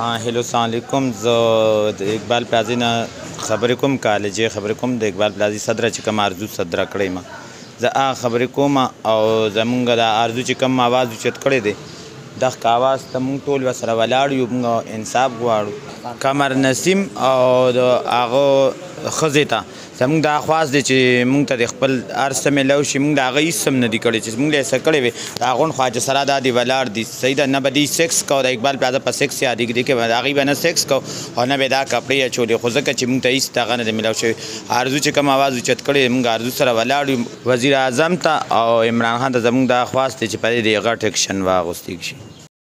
هلو السلام علیکم زه د اقبال پلازی نه خبرې کوم کالج خبرې کوم د اقبال پلازی صدر چې کوم ارزو صدر کړې ما زه هغه خبرې کوم او زمونږ د ارزو چې کوم आवाज چت کړې دي د ښکاواز ته مونږ ټول وسره ولاړ یو مونږ انصاف غواړو کمر نسیم او د هغه خزه ته زموږ دا خواست دی چې موږ ته د خپل هر څه میلاو شي موږ د هغه هیڅ هم نه دي کړي چې موږ له څه کړی وي د هغون خوا چې سره دا دی ولاړ دي صحیح ده نه به دی سیکس کو د اقبال پلازه په سیکس یادېږي دی کې هغوی به نه سیکس کو او نه به دا کپړې اچولې خو ځکه چې موږ ته هیڅ دغه نه دی میلاو شوی ارزو چې کوم اواز اوچت کړی موږ ارزو سره ولاړ یو وزیر اعظم ته او عمران خان ته زموږ دا خواست دی چې په دې دې غټ اکشن واغوستیږي.